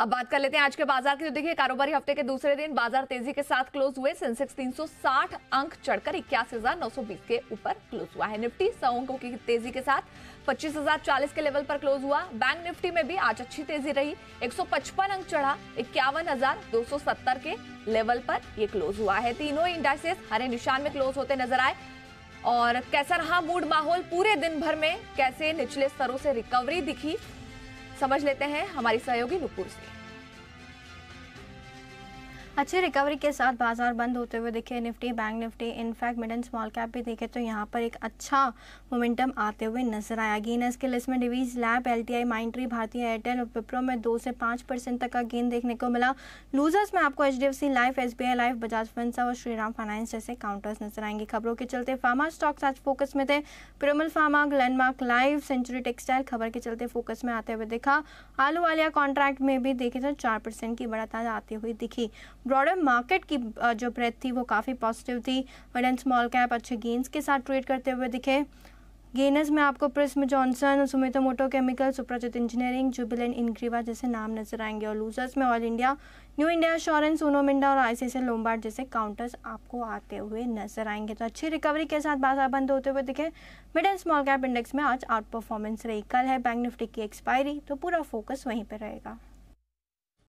अब बात कर लेते हैं आज के बाज़ार की। तो देखिए कारोबारी हफ़्ते के दूसरे दिन बाज़ार तेज़ी के साथ क्लोज हुए। सेंसेक्स 360 अंक चढ़कर इक्यासी के ऊपर क्लोज हुआ है। निफ्टी सौ अंकों की तेज़ी के साथ 25,040 के लेवल पर क्लोज हुआ। बैंक निफ्टी में भी आज अच्छी तेज़ी रही। 155 अंक चढ़ा इक्यावन के लेवल पर ये क्लोज हुआ है। तीनों इंडाइसेस हरे निशान में क्लोज होते नज़र आए। और कैसा रहा मूड माहौल? पूरे दिन भर में कैसे निचले स्तरों से रिकवरी दिखी? समझ लेते हैं हमारी सहयोगी नुपुर से। अच्छी रिकवरी के साथ बाज़ार बंद होते हुए दिखे Nifty bank Nifty in fact mid and small cap भी देखे तो यहाँ पर एक अच्छा मोमेंटम आते हुए नज़र आया। गेनर्स के लिस्ट में Divi's lab L T I Mindtree Bharti Airtel और विप्रो में दो से पाँच परसेंट तक का गेन देखने को मिला। लूजर्स में आपको H D F C life S B I life Bajaj फंसा और श्रीराम फाइनेंस जैसे काउंटर्स नज़र आएँगे। खबरों के चलते फार्मा स्टॉक्स आज फोकस में थे। Piramal pharma Glenmark life century textile खबर के चलते फोकस में आते हुए दिखा। आलू वालिया कॉन्ट्रैक्ट में भी देखे तो चार परसेंट की बढ़त आज आती हुई दिखी। ब्रॉडर मार्केट की जो ब्रेथ थी, वो काफ़ी पॉजिटिव थी। मिड एंड स्मॉल कैप अच्छे गेंस के साथ ट्रेड करते हुए दिखे। गेनर्स में आपको Prism Johnson Sumitomo chemical Suprajit engineering Jubilant Ingrevia जैसे नाम नज़र आएँगे। और लूजर्स में all India new India insurance Sona Minda और आईसीआईसीआई लोम्बार्ड जैसे काउंटर्स आपको आते हुए नज़र आएँगे। तो अच्छी रिकवरी के साथ बाज़ार बंद होते हुए दिखे। Mid and small cap index में आज आउट परफॉर्मेंस रही। कल है बैंक निफ्टी की एक्सपायरी तो पूरा फोकस वहीं पर रहेगा।